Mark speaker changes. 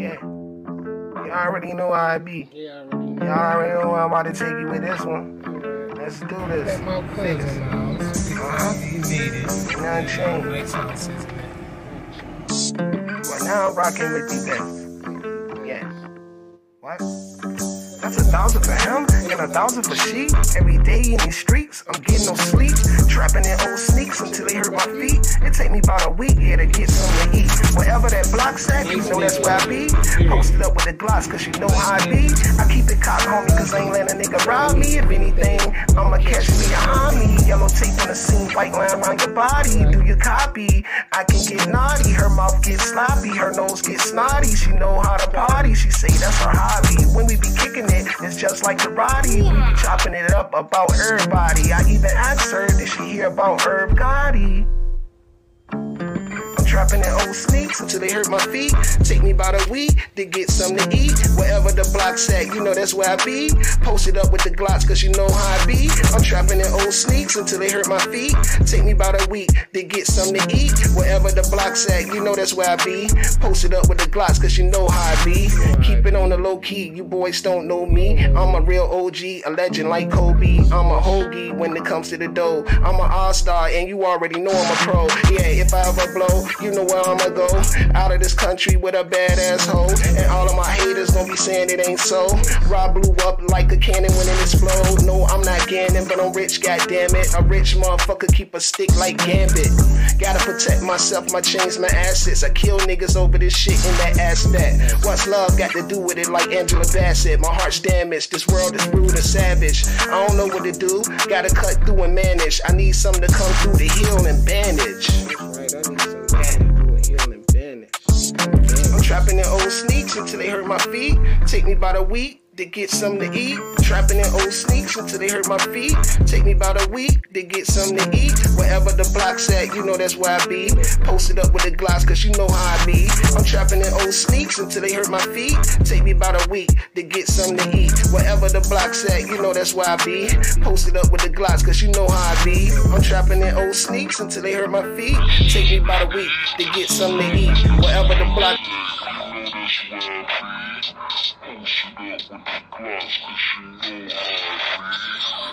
Speaker 1: Yeah. You already know how I be.
Speaker 2: Yeah, I already
Speaker 1: You already know where I'm about to take you with this one. Let's do this.
Speaker 2: Let my cousin know.
Speaker 1: Uh-huh.
Speaker 2: He made it.
Speaker 1: Nothing changed.
Speaker 2: White House, isn't?
Speaker 1: Right now I'm rocking with the best. Yeah. What? That's a thousand for him and a thousand for she. Every day in these streets, I'm getting no sleep. Trapping in old sneaks until they hurt my feet. It take me about a week here to get something to eat. Wherever that block's at, you know that's where I be. Posted up with the glocks, cause you know how I be. I keep it cock on me, cause I ain't letting a nigga rob me. If anything, I'ma catch me a me. Yellow tape on the scene, white line around your body. Do your copy? I can get naughty. Her mouth get sloppy, her nose get snotty. She know how to party. She say that's her hobby. When we be kicking it, it's just like karate. We be chopping it up about everybody. I even asked her, did she hear about Irv Gotti? Trapping in old sneaks until they hurt my feet. Take me about a week to get something to eat. Wherever the block's at, you know that's where I be. Posted up with the glocks, cause you know how I be. I'm trapping in old sneaks until they hurt my feet. Take me about a week to get something to eat. Wherever the block's at, you know that's where I be. Posted up with the glocks, cause you know how I be. Keep it on the low key, you boys don't know me. I'm a real OG, a legend like Kobe. I'm a hoagie when it comes to the dough. I'm an all-star, and you already know I'm a pro. Yeah, if I ever blow, you know where I'ma go. Out of this country with a badass hoe. And all of my haters gonna be saying it ain't so. Rob blew up like a cannon when it explode. No, I'm not Gannon, but I'm rich, goddammit. A rich motherfucker keep a stick like Gambit. Gotta protect myself, my chains, my assets. I kill niggas over this shit in that ass that. What's love got to do with it like Angela Bassett? My heart's damaged. This world is rude and savage. I don't know what to do. Gotta cut through and manage. I need something to come through to heal and bandage.
Speaker 2: Healing.
Speaker 1: I'm trapping in old sneaks until they hurt my feet. Take me about a week to get something to eat. Trapping in old sneaks until they hurt my feet. Take me about a week to get something to eat. Wherever the block's at, you know that's where I be. Posted up with the glocks, cause you know how I be. I'm trapping in old sneaks until they hurt my feet. Take me about a week to get something to eat. Wherever the block's at, you know that's where I be. Posted up with the glocks, cause you know how I be. I'm trapping in old sneaks until they hurt my feet. Take me about a week to get something to eat. Wherever the block.
Speaker 3: Posted up with the glocks, you know how I.